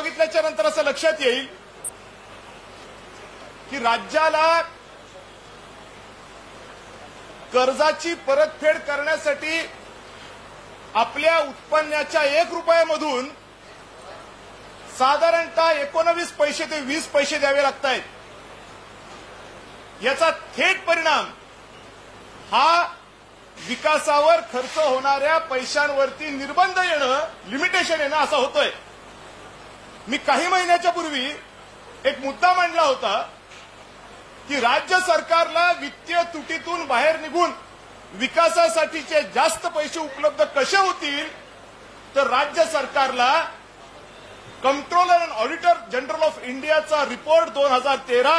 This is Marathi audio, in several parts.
बघितल्याच्या नंतर असं लक्षात येईल की राज्याला कर्जाची परतफेड करण्यासाठी आपल्या उत्पन्नाच्या एक रुपयामधून साधारणतः एकोणवीस पैसे ते वीस पैसे द्यावे लागत आहेत याचा थेट परिणाम हा विकासावर खर्च होणाऱ्या पैशांवरती निर्बंध येणं लिमिटेशन येणं असा होतोय. मी काही महिन्याच्या पूर्वी एक मुद्दा मांडला होता की राज्य सरकारला वित्तीय तुटीतून बाहेर निघून विकासासाठीचे जास्त पैसे उपलब्ध कसे होतील तर राज्य सरकारला controller and auditor general of इंडियाचा रिपोर्ट दोन हजार तेरा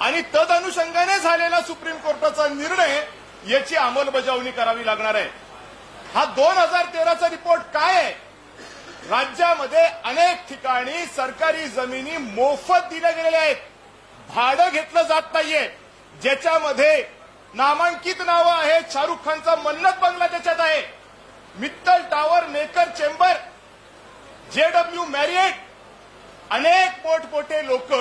आणि तदनुषंगाने झालेला सुप्रीम कोर्टाचा निर्णय याची अंमलबजावणी करावी लागणार आहे. हा दोन हजार तेराचा रिपोर्ट काय आहे? राज्यामध्ये अनेक ठिकाणी सरकारी जमिनी मोफत दिल्या गेलेल्या आहेत. भाडं घेतलं जात नाहीये. ज्याच्यामध्ये नामांकित नावं आहेत शाहरुख खानचा मन्नत बंगला त्याच्यात आहे. Mittal tower नेकर chamber JW Marriott अनेक मोठमोठे लोक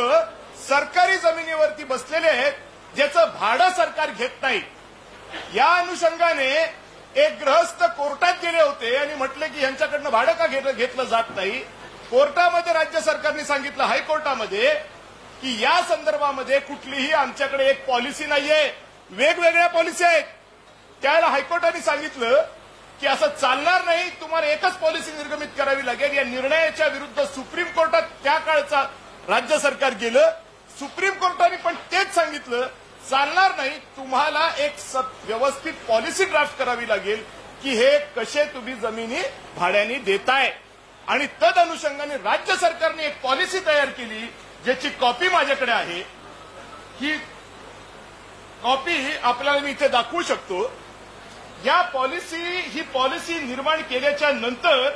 सरकारी जमिनीवरती बसलेले आहेत ज्याचं भाडं सरकार घेत नाही. या अनुषंगाने एक ग्रहस्थ कोर्टात गेले होते आणि म्हटले की यांच्याकडनं भाडं का घेतलं घेतलं जात नाही? कोर्टामध्ये राज्य सरकारने सांगितलं हायकोर्टामध्ये की या संदर्भामध्ये कुठलीही आमच्याकडे एक पॉलिसी नाहीये. वेगवेगळ्या पॉलिसी आहेत. त्याला हायकोर्टाने सांगितलं की असं चालणार नाही. तुम्हाला एकच पॉलिसी निर्गमित करावी लागेल. या निर्णयाच्या विरुद्ध सुप्रीम कोर्टात त्या काळचा राज्य सरकार गेलं. सुप्रीम कोर्टाने पण तेच सांगितलं चालणार नाही. तुम्हाला एक व्यवस्थित पॉलिसी ड्राफ्ट करावी लागेल की हे कसे तुम्ही जमिनी भाड्याने देताय. आणि तद अनुषंगाने राज्य सरकारने एक पॉलिसी तयार केली ज्याची कॉपी माझ्याकडे आहे. ही कॉपी आपल्याला मी इथे दाखवू शकतो. या पॉलिसी ही पॉलिसी निर्माण केल्याच्यानंतर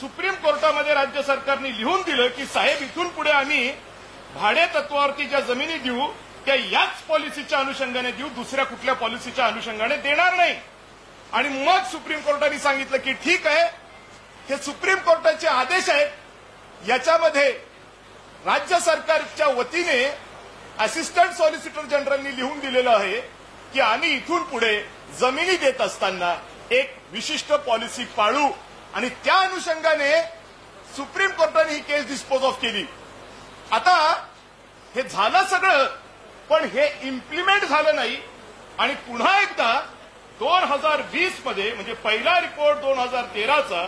सुप्रीम कोर्टामध्ये राज्य सरकारने लिहून दिलं की साहेब इथून पुढे आम्ही भाडे तत्वावरती ज्या जमिनी देऊ त्या याच पॉलिसीच्या अनुषंगाने देऊ दुसऱ्या कुठल्या पॉलिसीच्या अनुषंगाने देणार नाही. आणि मग सुप्रीम कोर्टाने सांगितलं की ठीक आहे हे सुप्रीम कोर्टाचे आदेश आहेत. याच्यामध्ये राज्य सरकारच्या वतीने असिस्टंट सॉलिसिटर जनरलनी लिहून दिलेलं आहे की आम्ही इथून पुढे जमिनी देत असताना एक विशिष्ट पॉलिसी पाळू. आणि त्या अनुषंगाने सुप्रीम कोर्टाने ही केस डिस्पोज ऑफ केली. आता हे झालं सगळं पण हे इम्प्लिमेंट झालं नाही. आणि पुन्हा एकदा दोन हजार वीसमध्ये म्हणजे पहिला रिपोर्ट दोन हजार तेराचा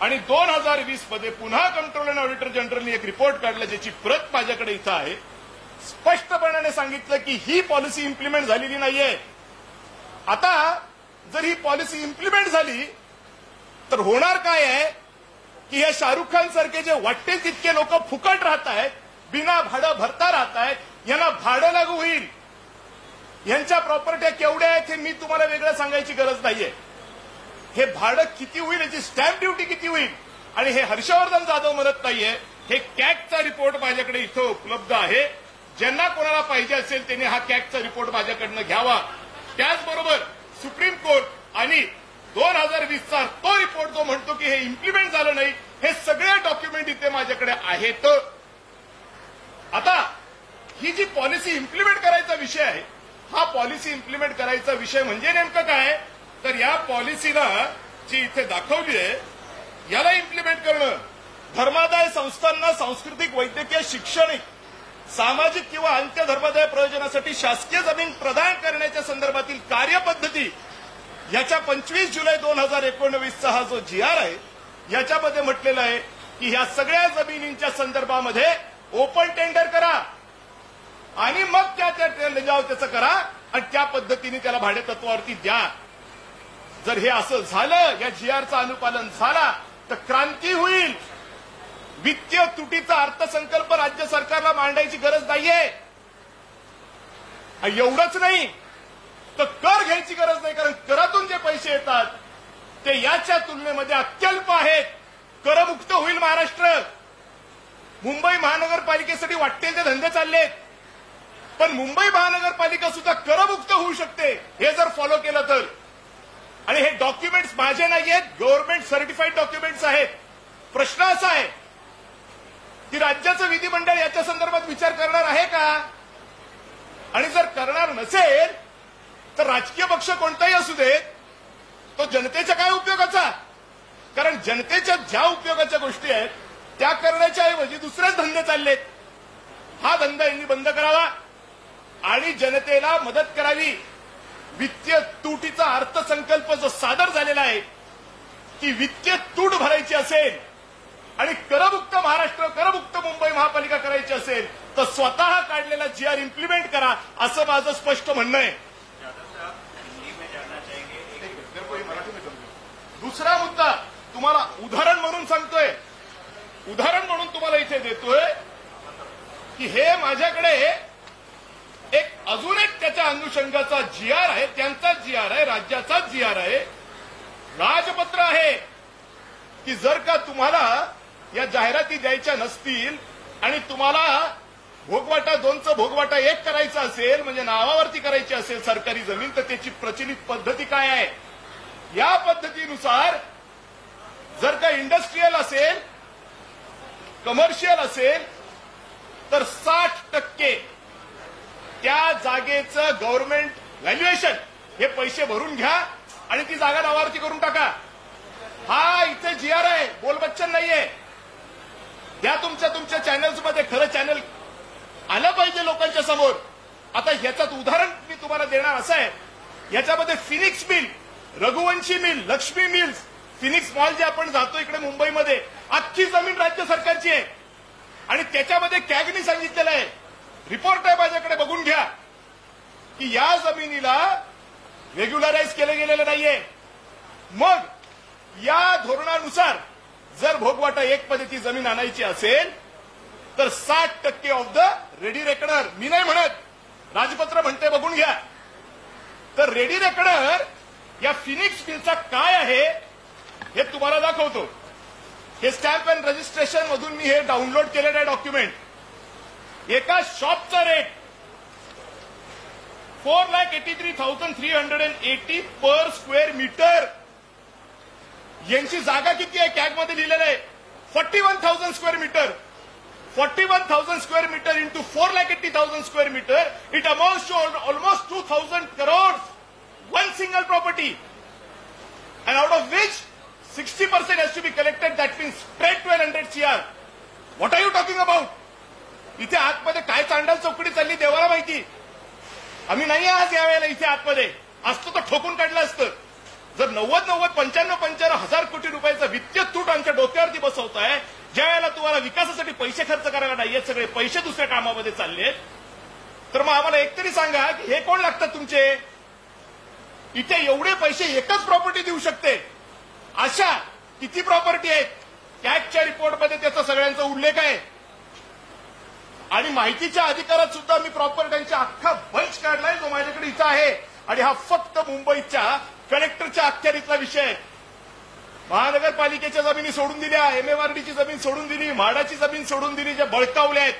आणि दोन हजार वीसमध्ये पुन्हा कंट्रोल अँड ऑडिटर जनरलने एक रिपोर्ट काढला ज्याची प्रत माझ्याकडे इथं आहे. स्पष्टपणाने सांगितलं की ही पॉलिसी इम्प्लिमेंट झालेली नाहीये. आता जर ही पॉलिसी इम्प्लिमेंट झाली तर होणार काय आहे? की हे शाहरुख खान सारखे जे वाटतील तितके लोक फुकट राहत आहेत बिना भाडं भरता राहत आहेत यांना भाडं लागू होईल. यांच्या प्रॉपर्ट्या केवढ्या आहेत हे मी तुम्हाला वेगळं सांगायची गरज नाहीये. हे भाडं किती होईल याची स्टॅम्प ड्युटी किती होईल आणि हे हर्षवर्धन जाधव म्हणत नाहीये हे कॅगचा रिपोर्ट माझ्याकडे इथं उपलब्ध आहे. ज्यांना कोणाला पाहिजे असेल त्यांनी हा कॅगचा रिपोर्ट माझ्याकडनं घ्यावा. त्याचबरोबर सुप्रीम कोर्ट आणि दोन हजार वीसचा तो रिपोर्ट जो म्हणतो की हे इम्प्लिमेंट झालं नाही हे सगळे डॉक्युमेंट इथे माझ्याकडे आहेत. आता ही जी पॉलिसी इम्प्लिमेंट करायचा विषय आहे हा पॉलिसी इम्प्लिमेंट करायचा विषय म्हणजे नेमकं काय? तर या पॉलिसीला जी इथे दाखवली आहे याला इम्प्लिमेंट करणं. धर्मादाय संस्थांना सांस्कृतिक वैद्यकीय शैक्षणिक सामाजिक किंवा अंत्य धर्मादाय प्रयोजनासाठी शासकीय जमीन प्रदान करण्याच्या संदर्भातील कार्यपद्धती याच्या पंचवीस जुलै दोन हजार एकोणवीसचा हा जो जी आर आहे याच्यामध्ये म्हटलेलं आहे की ह्या सगळ्या जमिनींच्या संदर्भामध्ये ओपन टेंडर करा. आणि मग त्या त्या टेंडर त्याचं करा आणि त्या पद्धतीने त्याला भाडेतत्वावरती द्या. जर हे असं झालं या जी आरचं अनुपालन झाला तर क्रांती होईल. वित्तीय तुटीचा अर्थसंकल्प राज्य सरकारला मांडायची गरज नाहीये. एवढंच नाही तर कर घ्यायची गरज नाही कारण करातून जे पैसे येतात ते याच्या तुलनेमध्ये अत्यल्प आहेत. करमुक्त होईल महाराष्ट्र. मुंबई महानगरपालिकेसाठी वाटतील ते धंदे चाललेत. पण मुंबई महानगरपालिका सुद्धा करमुक्त होऊ शकते हे जर फॉलो केलं तर. आणि हे डॉक्युमेंट्स माझे नाही आहेत गव्हर्नमेंट सर्टिफाईड डॉक्युमेंट्स आहेत. प्रश्न असा आहे की राज्याचं विधिमंडळ याच्या संदर्भात विचार करणार आहे का? आणि जर करणार नसेल तर राजकीय पक्ष कोणताही असू देत तो जनतेच्या काय उपयोगाचा? कारण जनतेच्या ज्या उपयोगाच्या गोष्टी आहेत त्या करण्याच्या ऐवजी दुसरेच धंदे चाललेत. हा धंदा यांनी बंद करावा. आणि जनतेला मदत करावी. वित्तीय तुटीचा अर्थसंकल्प जो सादर झालेला आहे ती वित्तीय तूट भरायची असेल आणि करमुक्त महाराष्ट्र करमुक्त मुंबई महापालिका करायची असेल तर स्वतः काढलेला जीआर इम्प्लिमेंट करा असं माझं स्पष्ट म्हणणं आहे. दुसरा मुद्दा तुम्हाला उदाहरण म्हणून सांगतोय. उदाहरण म्हणून तुम्हाला इथे देतोय की हे माझ्याकडे एक अजून एक त्याच्या अनुषंगाचा जी आर आहे त्यांचा जी आर आहे राज्याचा जी आर आहे राजपत्र आहे की जर का तुम्हाला या जाहिराती द्यायच्या नसतील आणि तुम्हाला भोगवाटा दोनचं भोगवाटा एक करायचा असेल म्हणजे नावावरती करायची असेल सरकारी जमीन तर त्याची प्रचलित पद्धती काय आहे? या पद्धतीनुसार जर का इंडस्ट्रीयल असेल कमर्शियल असेल तर साठ टक्के त्या जागेचं गव्हर्नमेंट व्हॅल्युएशन हे पैसे भरून घ्या आणि ती जागा नावावरती करून टाका. हा इथे जी आर आहे बोलबच्चन नाहीये. या तुमच्या तुमच्या चॅनल्समध्ये खरं चॅनल आलं पाहिजे लोकांच्या समोर. आता ह्याच्यात उदाहरण मी तुम्हाला देणार असं आहे. याच्यामध्ये Phoenix mill Raghuvanshi mill Lakshmi mills Phoenix mall जे आपण जातो इकडे मुंबईमध्ये अख्खी जमीन राज्य सरकारची आहे. आणि त्याच्यामध्ये कॅगनी सांगितलेलं आहे. रिपोर्ट आहे माझ्याकडे बघून घ्या. की या जमिनीला रेग्युलराईज केलं गेलेलं नाहीये. मग या धोरणानुसार जर भोगवाटा एक मध्ये ती जमीन आणायची असेल तर साठ टक्के ऑफ द रेडी रेकनर मी नाही म्हणत. राजपत्र म्हणते बघून घ्या. तर रेडी रेकनर या फिनिक्स बिलचा काय आहे हे तुम्हाला दाखवतो. हे स्टॅम्प अँड रजिस्ट्रेशन मधून मी हे डाउनलोड केलेलं आहे डॉक्युमेंट एका शॉपचा rate four lakh eighty three thousand three hundred and eighty per square metre यांची जागा किती आहे? कॅगमध्ये लिहिलेलं आहे. Forty one thousand square metre forty one thousand square metre into four lakh eighty thousand square metre it amounts to almost two thousand crore one single property and out of which 60% has to be collected, that means straight 1200 CR. What are you talking about इथे आतमध्ये काय चांडाल चौकडी चालली देवाला माहिती? आम्ही नाही आज यावेळेला इथे आतमध्ये. असतो तर ठोकून काढलं असतं. जर नव्वद नव्वद पंच्याण्णव पंच्याण्णव हजार कोटी रुपयाचा वित्तीय तूट आमच्या डोक्यावरती बसवताय ज्या वेळेला तुम्हाला विकासासाठी पैसे खर्च करायला नाहीये सगळे पैसे दुसऱ्या कामामध्ये चाललेत तर मग आम्हाला एकतरी सांगा की हे कोण लागतात तुमचे? इथे एवढे पैसे एकच प्रॉपर्टी देऊ शकते. अशा किती प्रॉपर्टी आहेत? कॅगच्या रिपोर्टमध्ये त्याचा सगळ्यांचा उल्लेख आहे. आणि माहितीच्या अधिकारात सुद्धा मी प्रॉपर्ट्यांचा अख्खा बंच काढलाय जो माझ्याकडे इथं आहे. आणि हा फक्त मुंबईच्या कलेक्टरच्या अखत्यारीतला विषय महानगरपालिकेच्या जमिनी सोडून दिल्या एमएमआरडीची जमीन सोडून दिली म्हाडाची जमीन सोडून दिली ज्या बळकावल्या आहेत.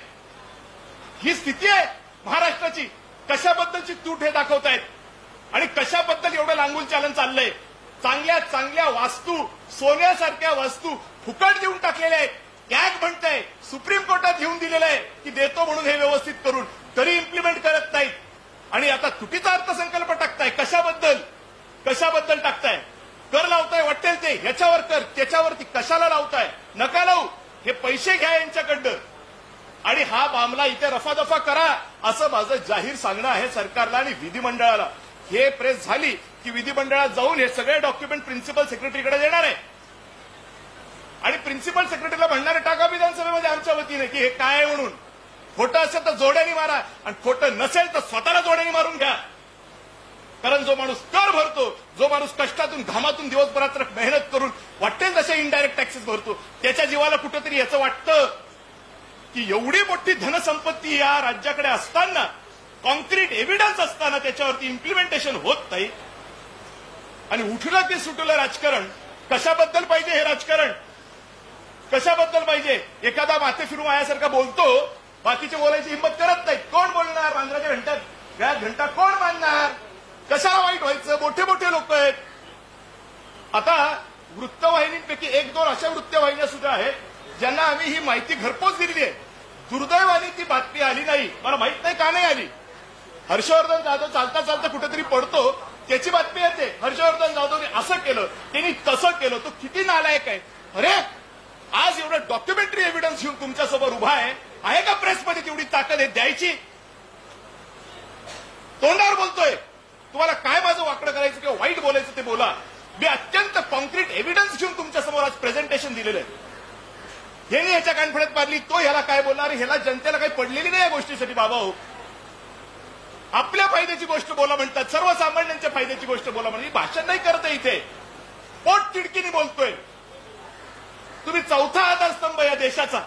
ही स्थिती आहे महाराष्ट्राची. कशाबद्दलची तूट हे दाखवतायत? आणि कशाबद्दल एवढं लांगून चालन चाललंय? चांगल्या चांगल्या वास्तू सोन्यासारख्या वास्तू फुकट देऊन टाकलेल्या आहेत. कॅग म्हणताय सुप्रीम कोर्टात घेऊन दिलेलं आहे की देतो म्हणून हे व्यवस्थित करून तरी इम्प्लिमेंट करत नाहीत. आणि आता चुकीचा अर्थसंकल्प टाकताय कशाबद्दल? कशाबद्दल टाकताय? कर लावताय वाटेल ते ह्याच्यावर कर त्याच्यावरती कशाला लावताय? नका लावू हे पैसे घ्या यांच्याकडनं. आणि हा मामला इथे रफादफा करा असं माझं जाहीर सांगणं आहे सरकारला आणि विधिमंडळाला. हे प्रेस झाली की विधिमंडळात जाऊन हे सगळे डॉक्युमेंट प्रिन्सिपल सेक्रेटरीकडे देणार आहे. आणि प्रिन्सिपल सेक्रेटरीला म्हणणारे टाका विधानसभेमध्ये आमच्या वतीने की हे काय आहे म्हणून. खोटं असेल तर जोड्याने मारा आणि खोटं नसेल तर स्वतःला जोड्याने मारून घ्या. कारण जो माणूस कर भरतो जो माणूस कष्टातून घामातून दिवसभरात मेहनत करून वाटेल तसे इनडायरेक्ट टॅक्सेस भरतो त्याच्या जीवाला कुठंतरी याचं वाटतं की एवढी मोठी धनसंपत्ती या राज्याकडे असताना कॉन्क्रीट एव्हिडन्स असताना त्याच्यावरती इम्प्लिमेंटेशन होत नाही. आणि उठलं ते सुटलं राजकारण कशाबद्दल पाहिजे हे राजकारण? कशाबद्दल पाहिजे? एखादा माथे फिरू आयासारखा बोलतो बाकीचे बोलायची हिंमत करत नाहीत कोण बोलणार? मांजराच्या घंट्यात गळ्यात घंटा कोण मानणार कशाला वाईट व्हायचं? मोठे मोठे लोक आहेत. आता वृत्तवाहिनींपैकी एक दोन अशा वृत्तवाहिन्या सुद्धा आहेत ज्यांना आम्ही ही माहिती घरपोच दिलेली आहे. दुर्दैवाने ती बातमी आली नाही. मला माहीत नाही का नाही आली. हर्षवर्धन जाधव चालता चालता कुठेतरी पडतो. त्याची बातमी येते. हर्षवर्धन जाधवने असं केलं त्यांनी तसं केलं. तो किती नालायक आहे. अरे आज एवढं डॉक्युमेंटरी एव्हिडन्स घेऊन तुमच्यासमोर उभा आहे. आहे का प्रेसमध्ये तेवढी ताकद आहे द्यायची? तोंडावर बोलतोय. तुम्हाला काय माझं वाकडं करायचं किंवा वाईट बोलायचं ते बोला. मी अत्यंत कॉन्क्रीट एव्हिडन्स घेऊन तुमच्यासमोर आज प्रेझेंटेशन दिलेलं आहे. ह्याने ह्याच्या कानफड्यात मारली तो ह्याला काय बोलणार? ह्याला जनतेला काही पडलेली नाही या गोष्टीसाठी बाबा हो. आपल्या फायद्याची गोष्ट बोला म्हणतात. सर्वसामान्यांच्या फायद्याची गोष्ट बोला म्हणजे भाषण नाही करत इथे. पोट तिडकीने बोलतोय. तुम्ही चौथा आधारस्तंभ या देशाचा.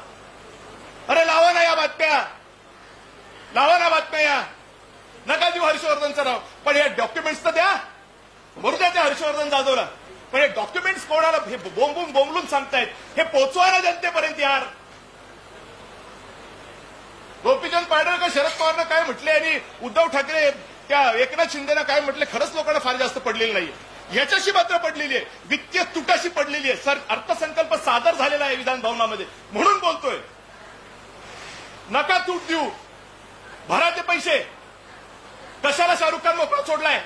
अरे लावा ना या बातम्या. लावा ना बातम्या या. नका देऊ हर्षवर्धनचं नाव. पण या डॉक्युमेंट्स तर द्या. मरू द्या त्या हर्षवर्धन जाधवला. पण हे डॉक्युमेंट्स कोणाला हे बोंबून बोंबलून सांगतायत? हे पोचवा ना जनतेपर्यंत यार. गोपीचंद पाडळकर शरद पवारनं काय म्हटले? आणि उद्धव ठाकरे त्या एकनाथ शिंदेनं काय म्हटले? खरंच लोकांना फार जास्त पडलेलं नाहीये. याच्याशी मात्र पडलेली आहे. वित्तीय तुटाशी पडलेली आहे. सर अर्थसंकल्प सादर झालेला आहे विधान भवनामध्ये. म्हणून बोलतोय. नका तूट देऊ. भरा ते पैसे. कशाला शाहरुख खान मोकळा सोडलाय?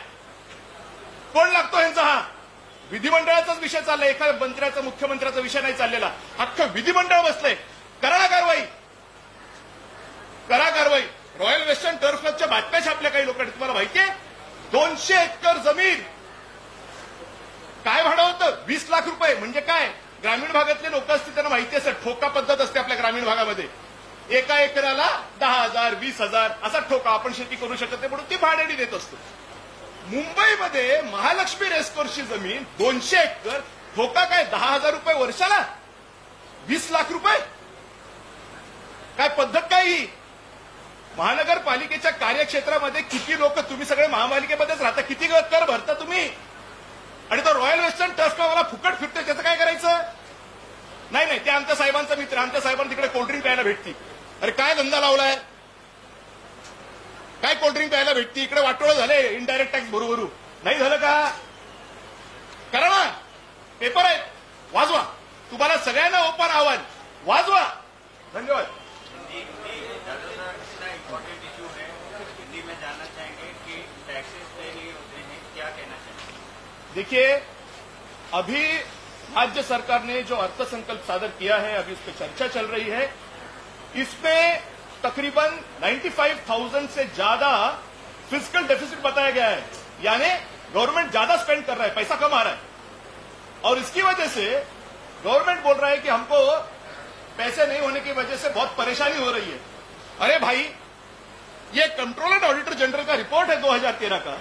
कोण लागतो यांचा हा? विधिमंडळाचाच विषय चाललाय. एका मंत्र्याचा मुख्यमंत्र्याचा विषय नाही चाललेला. अख्खं विधिमंडळ बसलंय. करा कारवाई. करा कारवाई. रॉयल वेस्टर्न टर्फ क्लबच्या बातम्या छापल्या काही लोकांनी. तुम्हाला माहितीये? दोनशे एकर जमीन काय भाडं होतं? वीस लाख रुपये. म्हणजे काय? ग्रामीण भागातले लोक असतील त्यांना माहिती असेल ठोका पद्धत असते आपल्या ग्रामीण भागामध्ये. एका एकराला दहा हजार वीस हजार असा ठोका आपण शेती करू शकत नाही म्हणून ती भाड्याने देत असतो. मुंबईमध्ये महालक्ष्मी रेस्कोर्सची जमीन दोनशे एकर. ठोका काय? दहा हजार रुपये वर्षाला? वीस लाख रुपये? काय पद्धत काय ही? महानगरपालिकेच्या कार्यक्षेत्रामध्ये किती लोक तुम्ही सगळे महापालिकेमध्येच राहता किती कर भरता तुम्ही? आणि तो रॉयल वेस्टर्न ट्रस्ट मला फुकट फिरतोय त्याचं काय करायचं? नाही नाही ते आमच्या साहेबांचा मित्र आमच्या साहेबांना तिकडे कोल्ड्रिंक प्यायला भेटती. अरे काय धंदा लावलाय? काय कोल्ड्रिंक प्यायला भेटती? इकडे वाटोळ झाले इनडायरेक्ट टॅक्स भरू नाही झालं का? करा ना. पेपर आहेत. वाजवा. तुम्हाला सगळ्यांना ओपन आव्हान वाजवा. धन्यवाद. देखिए अभी राज्य सरकार ने जो अर्थसंकल्प सादर किया है अभी उस पर चर्चा चल रही है इसमें तकरीबन 95,000 से ज़्यादा फ़िज़िकल डेफिसिट बताया गया है। यानी गवर्नमेंट ज़्यादा स्पेंड कर रहा है पैसा कम आ रहा है। और इसकी वजह से गवर्नमेंट बोल रहा है कि हमको पैसे नहीं होने की वजह से बहुत परेशानी हो रही है। अरे भाई ये कंट्रोलर ऑडिटर जनरल का रिपोर्ट है 2013 का।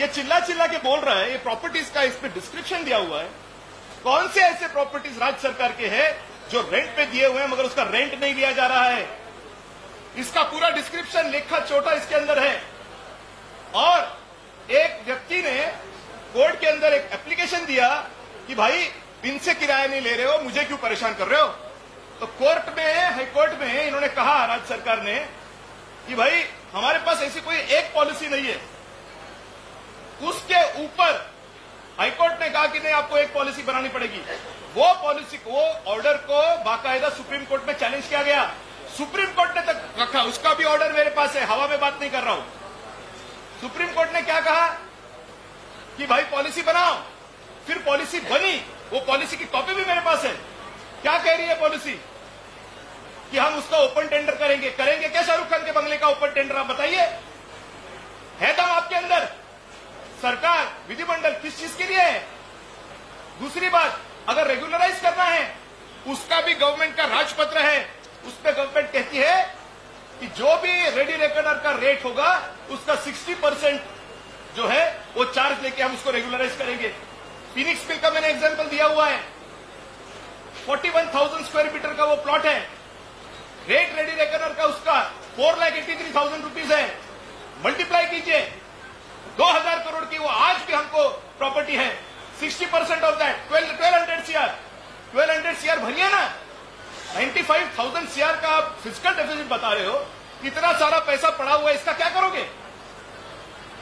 ये चिल्ला चिल्ला के बोल रहा है, ये प्रॉपर्टीज़ का इस पे डिस्क्रिप्शन दिया हुआ है। कौन से ऐसे प्रॉपर्टीज़ राज्य सरकार के हैं जो रेंट पे दिए हुए हैं, मगर उसका रेंट नहीं लिया जा रहा है? इसका पूरा डिस्क्रिप्शन लेखा छोटा इसके अंदर है। और एक व्यक्ति ने कोर्ट के अंदर एक एप्लीकेशन दिया कि भाई, इनसे किराया नहीं ले रहे हो, मुझे क्यों परेशान कर रहे हो? तो कोर्ट में हाईकोर्ट में इन्होंने कहा, राज्य सरकार ने कि भाई, हमारे पास ऐसी कोई एक पॉलिसी नहीं है। उसके ऊपर हाईकोर्ट ने कहा कि नहीं, आपको एक पॉलिसी बनानी पड़ेगी। वो पॉलिसी, वो ऑर्डर को बाकायदा सुप्रीम कोर्ट में चैलेंज किया गया। सुप्रीम कोर्ट ने तक रखा, उसका भी ऑर्डर मेरे पास है, हवा में बात नहीं कर रहा हूँ। सुप्रीम कोर्ट ने क्या कहा? कि भाई, पॉलिसी बनाओ। फिर पॉलिसी बनी, वो पॉलिसी की कॉपी भी मेरे पास है। क्या कह रही है पॉलिसी? कि हम उसका ओपन टेंडर करेंगे। करेंगे क्या शाहरुख खान के बंगले का ओपन टेंडर, आप बताइए? है दम आपके अंदर? सरकार विधिमंडल किस चीज़ के लिए है? दूसरी बात अगर रेगुलराइज करना है उसका भी गवर्नमेंट का राजपत्र है। उस पर गवर्नमेंट कहती है कि जो भी रेडी रेकनर का रेट होगा उसका 60 परसेंट जो है वो चार्ज लेके हम उसको रेगुलराइज करेंगे। फिनिक्स बिल का मैंने एग्ज़ाम्पल दिया हुआ है। 41,000 स्क्वायर मीटर का वो प्लॉट है। रेट रेडी रेकनर का उसका four lakh eighty three thousand rupees है। मल्टीप्लाई कीजिए। दो हज़ार करोड़ की वो आज भी हमको प्रॉपर्टी है। Sixty percent of that twelve twelve hundred CR twelve hundred CR भरिए ना। नाइन्टी फाइव थाउज़ेंड सीआर का आप फ़िज़िकल डेफिसिट बता रहे हो। इतना सारा पैसा पड़ा हुआ है, इसका क्या करोगे?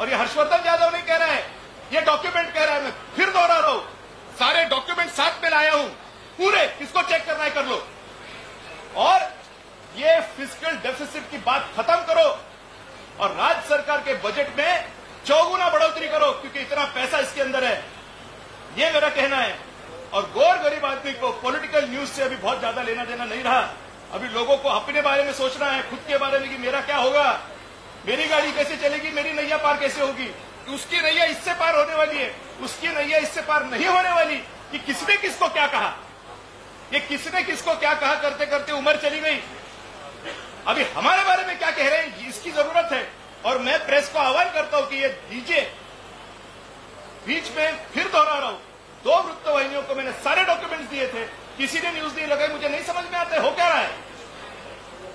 और ये हर्षवर्धन यादव नहीं कह रहा है, ये डॉक्यूमेंट कह रहा है, मैं फिर दोहरा रहा हूँ। सारे डॉक्यूमेंट साथ में लाया हूँ। पूरे, इसको चेक करना है, कर लो। और ये फ़िज़िकल डेफिसिट की बात खत्म करो। और राज्य सरकार के बजट में चौगुना बढ़ोतरी करो, क्योंकि इतना पैसा इसके अंदर है। ये मेरा कहना है। और गौर गरीब आदमी को पॉलिटिकल न्यूज़ से अभी बहुत ज़्यादा लेना देना नहीं रहा। अभी लोगों को अपने बारे में सोचना है, खुद के बारे में कि मेरा क्या होगा? मेरी गाड़ी कैसे चलेगी? मेरी नैया पार कैसे होगी? उसकी नैया इससे पार होने वाली है? उसकी नैया इससे पार नहीं होने वाली? कि किसने किसको क्या कहा? ये किसने किसको क्या कहा करते करते उम्र चली गई? अभी हमारे बारे में क्या कह रहे हैं? इसकी ज़रूरत है। और मैं प्रेस को आह्वान करता हूँ कि ये दीजिए बीच में फिर दोहरा रहा हूँ। दो वृत्त वाहिनियों को मैंने सारे डॉक्यूमेंट्स दिए थे। किसी ने न्यूज़ नहीं लगाई, मुझे नहीं समझ में आता, है क्या रहा है?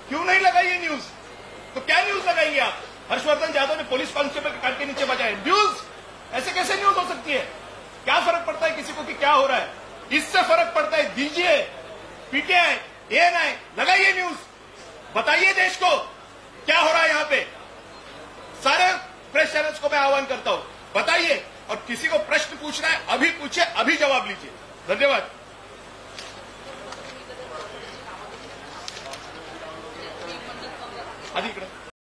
क्यों नहीं लगाई ये न्यूज़ तो क्या न्यूज़ लगाएँगे आप? हर्षवर्धन यादव ने पुलिस कांस्टेबल के काट के नीचे बजाए। न्यूज़ ऐसे कैसे न्यूज़ हो सकती है? क्या फ़र्क पड़ता है किसी को कि क्या हो रहा है? इससे फ़र्क पड़ता है दीजिए पीटीआई एएनआई लगाइए न्यूज़ बताइए देश को, क्या हो रहा है यहाँ पे? सारे प्रेस चैनल्स को मैं आह्वान करता हूँ। बताइए, और किसी को प्रश्न पूछना है, अभी पूछे, अभी जवाब लीजिए। धन्यवाद। इकडे